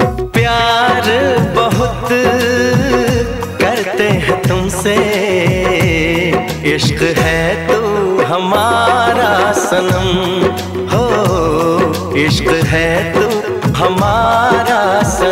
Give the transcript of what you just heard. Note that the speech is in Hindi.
प्यार बहुत करते हैं तुमसे। इश्क है तू हमारा सनम। हो, इश्क है तू हमारा सनम।